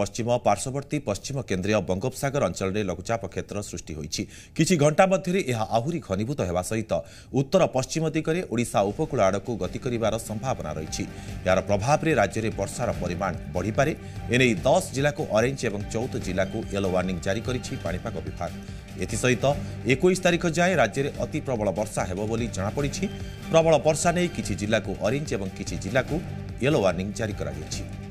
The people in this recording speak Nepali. पश्चिम पर्शवर्ती पश्चिम केन्द्रीय बङोपसगर अञ्चले लघुचाप क्षेत्र सृष्टि घण्टा मध्ये यहाँ आह्री घनीभूत सहित उत्तर पश्चिम दिगर ओडा उपकूल आडको गतिर सम्भावना रहेछ यहाँ प्रभावले बर्षार परिमाण बढिपे दस जिल्लाको अरेज र चौध जिल्लाको येल्लो वार्णिङ जारी गरिप विभाग सहित एकै तारिख राज्य राज्यले अति प्रबल वर्षा जनाप प्रबल वर्षा जिल्लाको अरेजि जिल्लाको ये वार्णिङ जारी